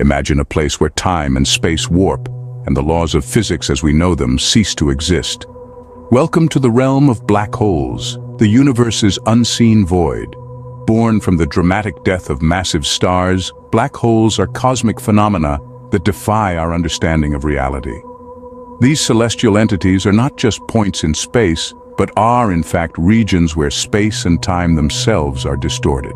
Imagine a place where time and space warp, and the laws of physics as we know them cease to exist. Welcome to the realm of black holes, the universe's unseen void. Born from the dramatic death of massive stars, black holes are cosmic phenomena that defy our understanding of reality. These celestial entities are not just points in space, but are in fact regions where space and time themselves are distorted.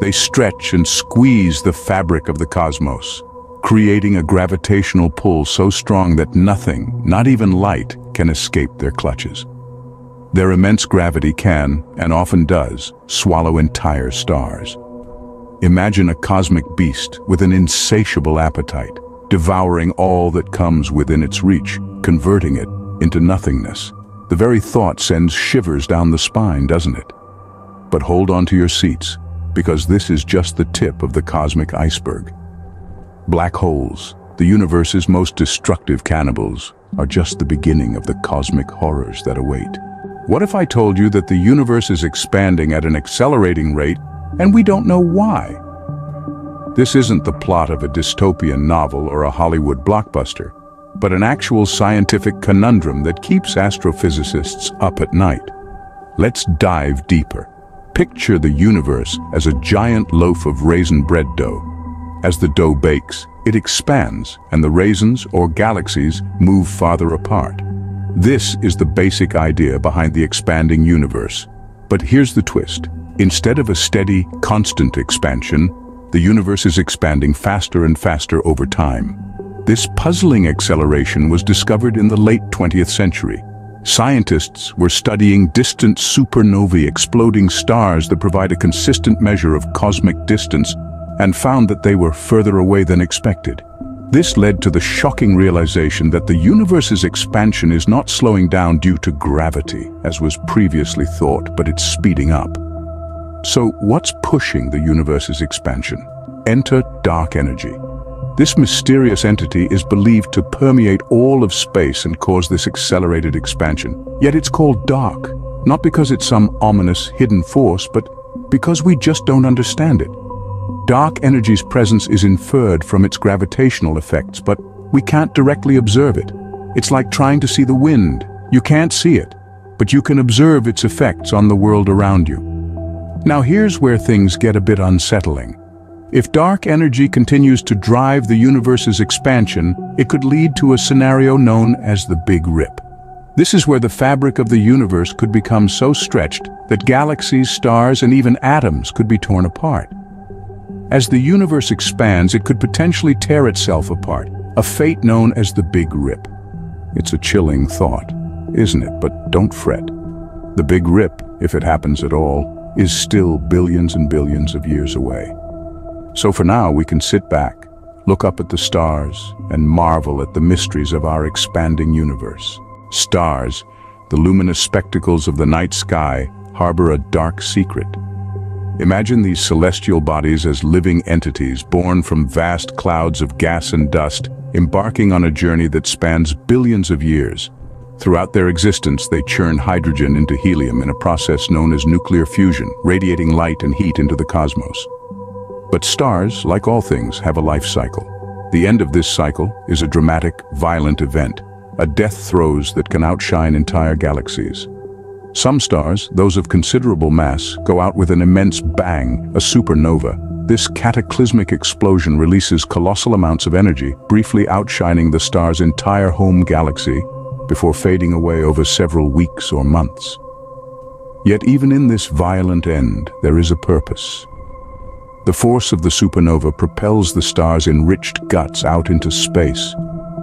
They stretch and squeeze the fabric of the cosmos, creating a gravitational pull so strong that nothing, not even light, can escape their clutches. Their immense gravity can, and often does, swallow entire stars. Imagine a cosmic beast with an insatiable appetite, devouring all that comes within its reach, converting it into nothingness. The very thought sends shivers down the spine, doesn't it? But hold on to your seats, because this is just the tip of the cosmic iceberg. Black holes, the universe's most destructive cannibals, are just the beginning of the cosmic horrors that await. What if I told you that the universe is expanding at an accelerating rate and we don't know why? This isn't the plot of a dystopian novel or a Hollywood blockbuster, but an actual scientific conundrum that keeps astrophysicists up at night. Let's dive deeper. Picture the universe as a giant loaf of raisin bread dough. As the dough bakes, it expands and the raisins or galaxies move farther apart. This is the basic idea behind the expanding universe. But here's the twist. Instead of a steady, constant expansion, the universe is expanding faster and faster over time. This puzzling acceleration was discovered in the late 20th century. Scientists were studying distant supernovae exploding stars that provide a consistent measure of cosmic distance and found that they were further away than expected. This led to the shocking realization that the universe's expansion is not slowing down due to gravity, as was previously thought, but it's speeding up. So what's pushing the universe's expansion? Enter dark energy. This mysterious entity is believed to permeate all of space and cause this accelerated expansion. Yet it's called dark, not because it's some ominous hidden force, but because we just don't understand it. Dark energy's presence is inferred from its gravitational effects, but we can't directly observe it. It's like trying to see the wind. You can't see it, but you can observe its effects on the world around you. Now here's where things get a bit unsettling. If dark energy continues to drive the universe's expansion, it could lead to a scenario known as the Big Rip. This is where the fabric of the universe could become so stretched that galaxies, stars, and even atoms could be torn apart. As the universe expands, it could potentially tear itself apart, a fate known as the Big Rip. It's a chilling thought, isn't it? But don't fret. The Big Rip, if it happens at all, is still billions and billions of years away. So for now, we can sit back, look up at the stars, and marvel at the mysteries of our expanding universe. Stars, the luminous spectacles of the night sky, harbor a dark secret, Imagine these celestial bodies as living entities born from vast clouds of gas and dust, embarking on a journey that spans billions of years. Throughout their existence, they churn hydrogen into helium in a process known as nuclear fusion, radiating light and heat into the cosmos. But stars, like all things, have a life cycle. The end of this cycle is a dramatic, violent event, a death throes that can outshine entire galaxies. Some stars, those of considerable mass, go out with an immense bang, a supernova. This cataclysmic explosion releases colossal amounts of energy, briefly outshining the star's entire home galaxy before fading away over several weeks or months. Yet even in this violent end, there is a purpose. The force of the supernova propels the star's enriched guts out into space,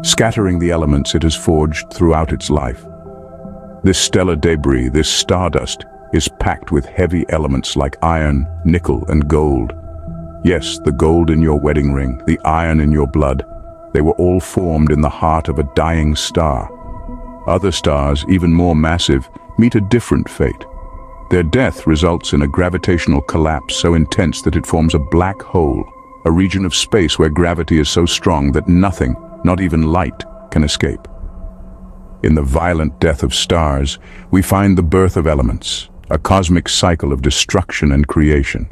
scattering the elements it has forged throughout its life. This stellar debris, this stardust, is packed with heavy elements like iron, nickel and gold. Yes, the gold in your wedding ring, the iron in your blood, they were all formed in the heart of a dying star. Other stars, even more massive, meet a different fate. Their death results in a gravitational collapse so intense that it forms a black hole, a region of space where gravity is so strong that nothing, not even light, can escape. In the violent death of stars, we find the birth of elements, a cosmic cycle of destruction and creation.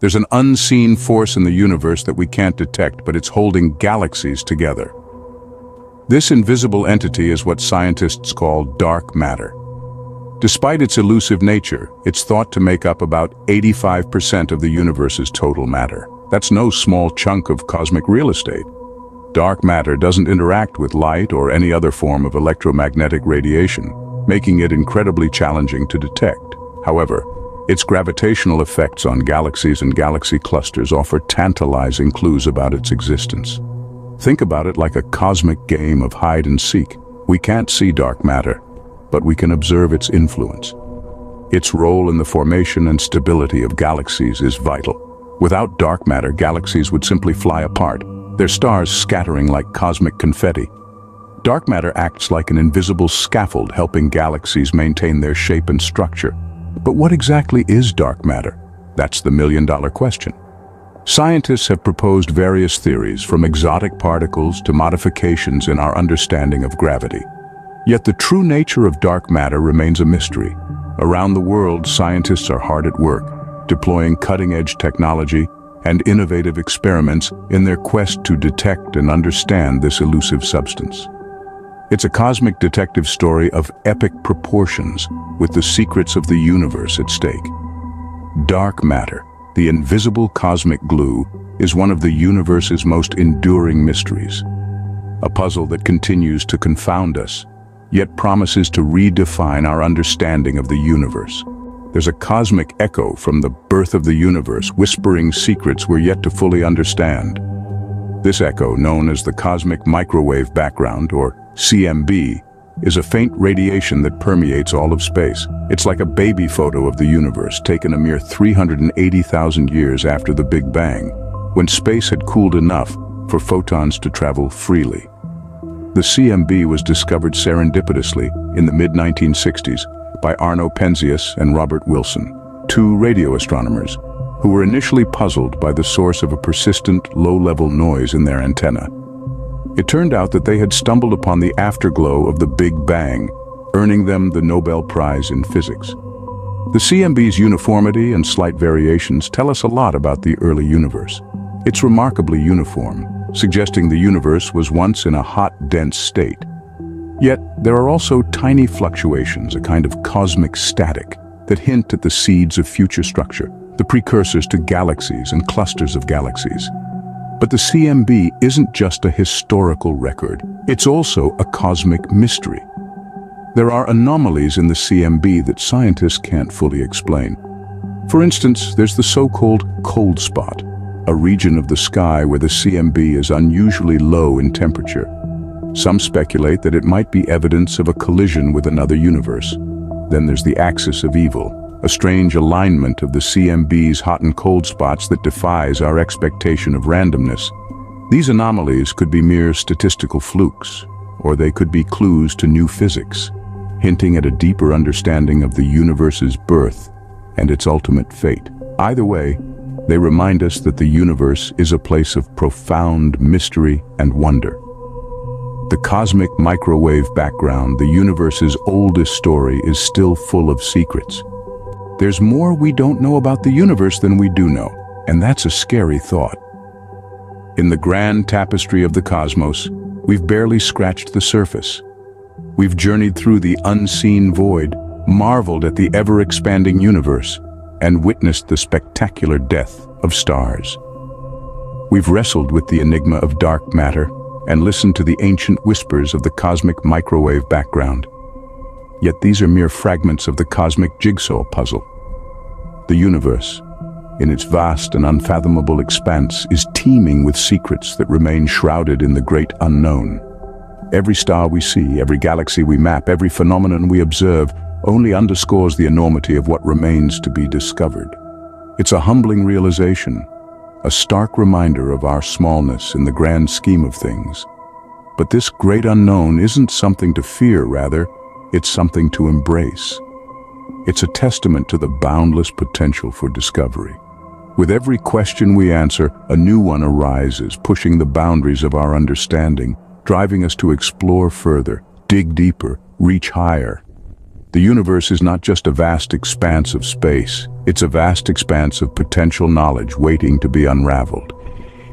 There's an unseen force in the universe that we can't detect, but it's holding galaxies together. This invisible entity is what scientists call dark matter. Despite its elusive nature, it's thought to make up about 85% of the universe's total matter. That's no small chunk of cosmic real estate. Dark matter doesn't interact with light or any other form of electromagnetic radiation, making it incredibly challenging to detect. However, its gravitational effects on galaxies and galaxy clusters offer tantalizing clues about its existence. Think about it like a cosmic game of hide and seek. We can't see dark matter, but we can observe its influence. Its role in the formation and stability of galaxies is vital. Without dark matter, galaxies would simply fly apart, their stars scattering like cosmic confetti. Dark matter acts like an invisible scaffold helping galaxies maintain their shape and structure. But what exactly is dark matter? That's the million-dollar question. Scientists have proposed various theories, from exotic particles to modifications in our understanding of gravity. Yet the true nature of dark matter remains a mystery. Around the world, scientists are hard at work, deploying cutting-edge technology and innovative experiments in their quest to detect and understand this elusive substance. It's a cosmic detective story of epic proportions with the secrets of the universe at stake. Dark matter, the invisible cosmic glue, is one of the universe's most enduring mysteries. A puzzle that continues to confound us yet promises to redefine our understanding of the universe. There's a cosmic echo from the birth of the universe whispering secrets we're yet to fully understand. This echo, known as the cosmic microwave background, or CMB, is a faint radiation that permeates all of space. It's like a baby photo of the universe taken a mere 380,000 years after the Big Bang, when space had cooled enough for photons to travel freely. The CMB was discovered serendipitously in the mid-1960s by Arno Penzias and Robert Wilson, two radio astronomers who were initially puzzled by the source of a persistent low-level noise in their antenna. It turned out that they had stumbled upon the afterglow of the Big Bang, earning them the Nobel Prize in Physics. The CMB's uniformity and slight variations tell us a lot about the early universe. It's remarkably uniform, suggesting the universe was once in a hot, dense state. Yet, there are also tiny fluctuations, a kind of cosmic static, that hint at the seeds of future structure, the precursors to galaxies and clusters of galaxies. But the CMB isn't just a historical record, it's also a cosmic mystery. There are anomalies in the CMB that scientists can't fully explain. For instance, there's the so-called cold spot, a region of the sky where the CMB is unusually low in temperature. Some speculate that it might be evidence of a collision with another universe. Then there's the axis of evil, a strange alignment of the CMB's hot and cold spots that defies our expectation of randomness. These anomalies could be mere statistical flukes, or they could be clues to new physics, hinting at a deeper understanding of the universe's birth and its ultimate fate. Either way, they remind us that the universe is a place of profound mystery and wonder. The cosmic microwave background, the universe's oldest story, is still full of secrets. There's more we don't know about the universe than we do know, and that's a scary thought. In the grand tapestry of the cosmos, we've barely scratched the surface. We've journeyed through the unseen void, marveled at the ever-expanding universe, and witnessed the spectacular death of stars. We've wrestled with the enigma of dark matter and listened to the ancient whispers of the cosmic microwave background. Yet these are mere fragments of the cosmic jigsaw puzzle. The universe, in its vast and unfathomable expanse, is teeming with secrets that remain shrouded in the great unknown. Every star we see, every galaxy we map, every phenomenon we observe only underscores the enormity of what remains to be discovered. It's a humbling realization, a stark reminder of our smallness in the grand scheme of things. But this great unknown isn't something to fear, rather, it's something to embrace. It's a testament to the boundless potential for discovery. With every question we answer, a new one arises, pushing the boundaries of our understanding, driving us to explore further, dig deeper, reach higher. The universe is not just a vast expanse of space. It's a vast expanse of potential knowledge waiting to be unraveled.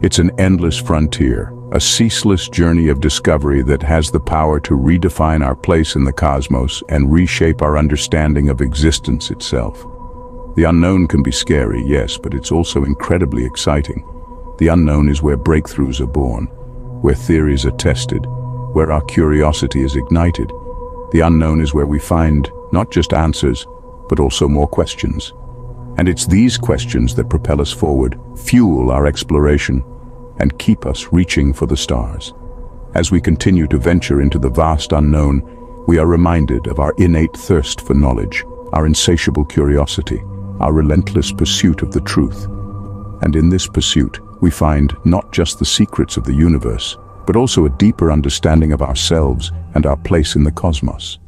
It's an endless frontier, a ceaseless journey of discovery that has the power to redefine our place in the cosmos and reshape our understanding of existence itself. The unknown can be scary, yes, but it's also incredibly exciting. The unknown is where breakthroughs are born, where theories are tested, where our curiosity is ignited. The unknown is where we find not just answers, but also more questions. And it's these questions that propel us forward, fuel our exploration, and keep us reaching for the stars. As we continue to venture into the vast unknown, we are reminded of our innate thirst for knowledge, our insatiable curiosity, our relentless pursuit of the truth. And in this pursuit, we find not just the secrets of the universe, but also a deeper understanding of ourselves and our place in the cosmos.